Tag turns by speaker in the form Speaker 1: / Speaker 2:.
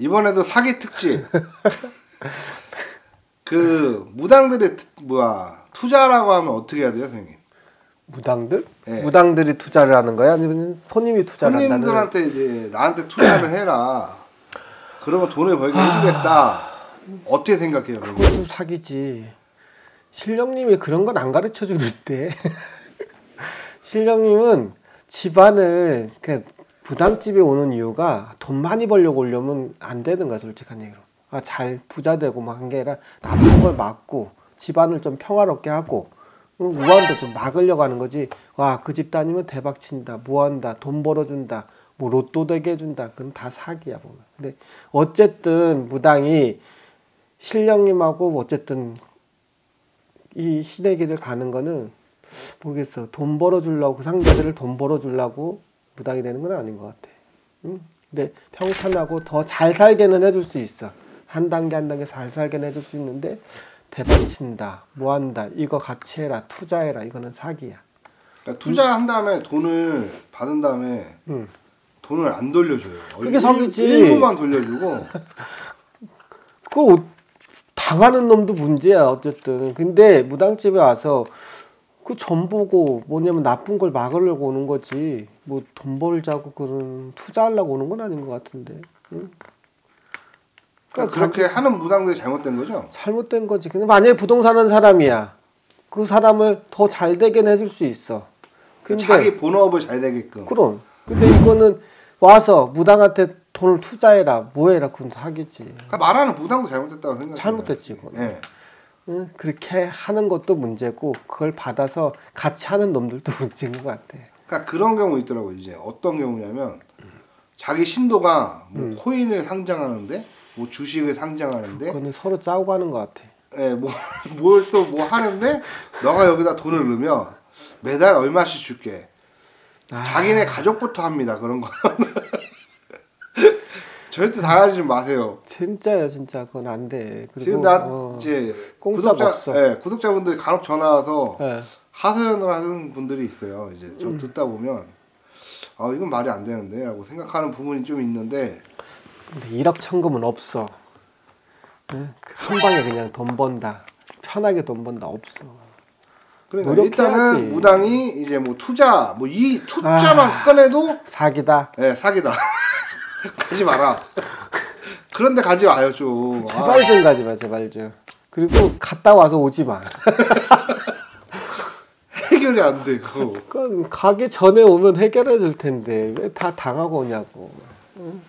Speaker 1: 이번에도 사기 특집. 그 무당들의 뭐야 투자라고 하면 어떻게 해야 돼요, 선생님?
Speaker 2: 무당들?
Speaker 1: 예.
Speaker 2: 무당들이 투자를 하는 거야? 아니면 손님이 투자를 한다는?
Speaker 1: 손님들한테 이제 나한테 투자를 해라. 그러면 돈을 벌게 해주겠다. 어떻게 생각해요?
Speaker 2: 그것도 사기지. 신령님이 그런 건 안 가르쳐 주는데. 신령님은 집안을 그 부담집에 오는 이유가 돈 많이 벌려고 오려면 안 되는 거야 솔직한 얘기로. 아, 잘 부자 되고 막 한 게 아니라 나쁜 걸 막고 집안을 좀 평화롭게 하고 어, 우환도 좀 막으려고 하는 거지. 와 그 집 다니면 대박 친다, 뭐 한다, 돈 벌어준다, 뭐 로또 되게 해준다. 그건 다 사기야 보면. 근데 어쨌든 무당이 신령님하고 어쨌든 이 길을 가는 거는 모르겠어. 돈 벌어주려고 그 상대들을 돈 벌어주려고 무당이 되는 건 아닌 것 같아. 응? 근데 평탄하고 더 잘 살게는 해줄 수 있어. 한 단계 한 단계 잘 살게는 해줄 수 있는데 대박 친다, 뭐 한다, 이거 같이 해라, 투자해라, 이거는 사기야.
Speaker 1: 그러니까 투자한 다음에 돈을 받은 다음에
Speaker 2: 응.
Speaker 1: 돈을 안 돌려줘요.
Speaker 2: 그게 사기지.
Speaker 1: 일부만 돌려주고
Speaker 2: 그걸 어- 당하는 놈도 문제야 어쨌든. 근데 무당집에 와서 그 전 보고 뭐냐면 나쁜 걸 막으려고 오는 거지. 뭐 돈 벌자고 그런 투자하려고 오는 건 아닌 것 같은데. 응?
Speaker 1: 그러니까 그렇게 하는 무당들이 잘못된 거죠.
Speaker 2: 잘못된 거지. 근데 만약에 부동산 하는 사람이야. 그 사람을 더 잘 되게 해줄 수 있어. 근데
Speaker 1: 자기 본업을 잘 되게끔.
Speaker 2: 그럼. 근데 이거는 와서 무당한테 돈을 투자해라, 뭐해라, 그건 사기지.
Speaker 1: 그러니까 말하는 무당도 잘못했다고 생각해요.
Speaker 2: 잘못됐지, 그건.
Speaker 1: 예.
Speaker 2: 응, 그렇게 하는 것도 문제고 그걸 받아서 같이 하는 놈들도 문제인 것 같아.
Speaker 1: 그러니까 그런 경우 있더라고 이제 어떤 경우냐면 자기 신도가 뭐
Speaker 2: 음.
Speaker 1: 코인을 상장하는데 뭐 주식을 상장하는데
Speaker 2: 그거는 서로 짜고 하는 것 같아.
Speaker 1: 예, 뭐뭘 또 뭐 하는데 너가 여기다 돈을 넣으면 매달 얼마씩 줄게.
Speaker 2: 아.
Speaker 1: 자기네 가족부터 합니다 그런 거. 절대 당하지 마세요.
Speaker 2: 진짜야, 진짜 그건 안 돼.
Speaker 1: 지금 나
Speaker 2: 어,
Speaker 1: 이제 구독자
Speaker 2: 없어.
Speaker 1: 예, 구독자분들 간혹 전화 와서
Speaker 2: 예.
Speaker 1: 하소연을 하는 분들이 있어요. 이제 저
Speaker 2: 음.
Speaker 1: 듣다 보면 아 이건 말이 안 되는데라고 생각하는 부분이 좀 있는데
Speaker 2: 근데 1억 천금은 없어. 응? 한 방에 그냥 돈 번다. 편하게 돈 번다 없어.
Speaker 1: 그러니까. 일단은 무당이 이제 뭐 투자 뭐 이 투자만
Speaker 2: 아.
Speaker 1: 꺼내도
Speaker 2: 사기다.
Speaker 1: 예 사기다. 가지 마라. 그런데 가지 마요 좀. 아,
Speaker 2: 제발 좀 가지 마, 제발 좀. 그리고 갔다 와서 오지 마.
Speaker 1: 해결이 안 돼, 그거.
Speaker 2: 그건 가기 전에 오면 해결해 줄 텐데, 왜 다 당하고 오냐고. 응?